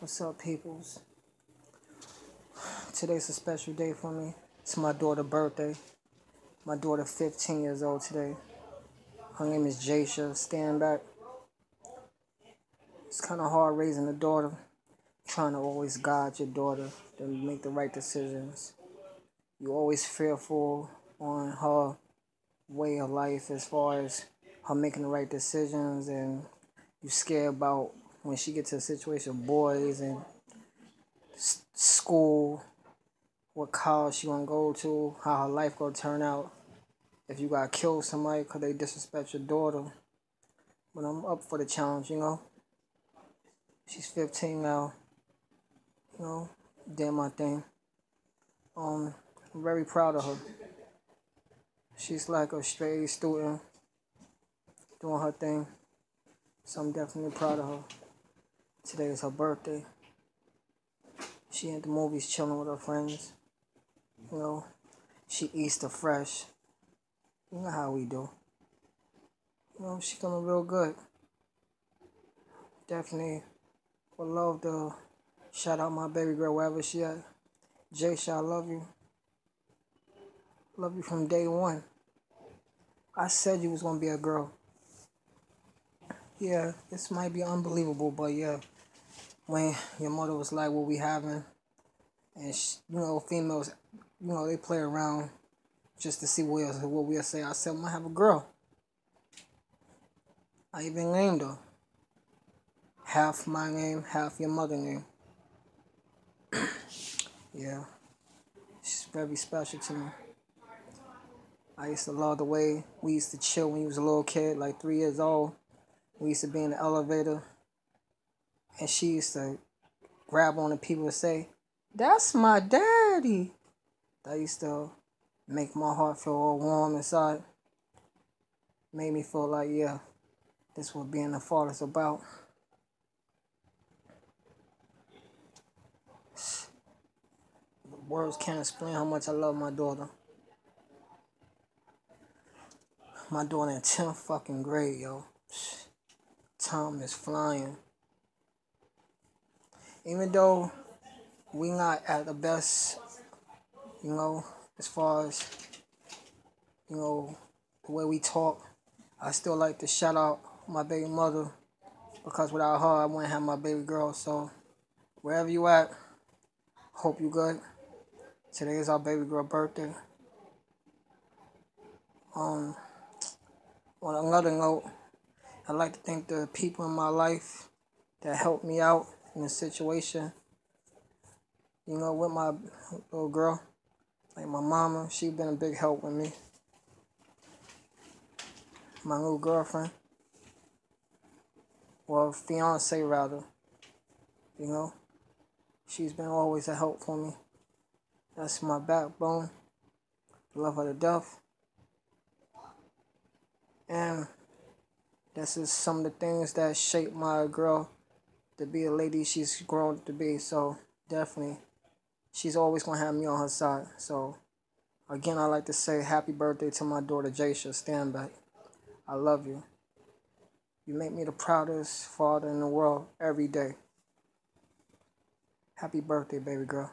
What's up, peoples? Today's a special day for me. It's my daughter's birthday. My daughter 15 years old today. Her name is Jasha Stanback. It's kind of hard raising a daughter, trying to always guide your daughter to make the right decisions. You're always fearful on her way of life as far as her making the right decisions and you're scared about when she gets to a situation of boys and school what college she gonna go to how her life gonna turn out. If you gotta kill somebody because they disrespect your daughter. But i'm up for the challenge you know? She's 15 now you know? Did my thing um i'm very proud of her. She's like a straight student doing her thing. So i'm definitely proud of her Today is her birthday. She at the movies chilling with her friends. You know, she eats the fresh. You know how we do. You know, she feeling real good. Definitely would love to shout out my baby girl wherever she at. Jay, I love you. Love you from day one. I said you was gonna be a girl. Yeah, this might be unbelievable, but yeah, when your mother was like, "What we having," and she, you know, females, you know, they play around just to see what else, what we'll say. I said, "I might have a girl." I even named her. Half my name, half your mother name. yeah, she's very special to me. I used to love the way we used to chill when you was a little kid, like three years old. We used to be in the elevator, and she used to grab on the people and say, That's my daddy. That used to make my heart feel all warm inside. Made me feel like, yeah, this what being a father is about. Words can't explain how much I love my daughter. My daughter in 10th fucking grade, yo. Time is flying. Even though we not at the best, you know, as far as you know, the way we talk, I still like to shout out my baby mother because without her I wouldn't have my baby girl. So wherever you at, hope you good. Today is our baby girl birthday. Um on another note, I'd like to thank the people in my life that helped me out in the situation. You know, with my little girl, like my mama, she's been a big help with me. My little girlfriend, well, fiance rather. You know, she's been always a help for me. That's my backbone. Love her to death. And this is some of the things that shaped my girl to be a lady she's grown to be. So definitely, she's always gonna have me on her side. So again, I like to say happy birthday to my daughter Jasha. Stanback. I love you. You make me the proudest father in the world every day. Happy birthday, baby girl.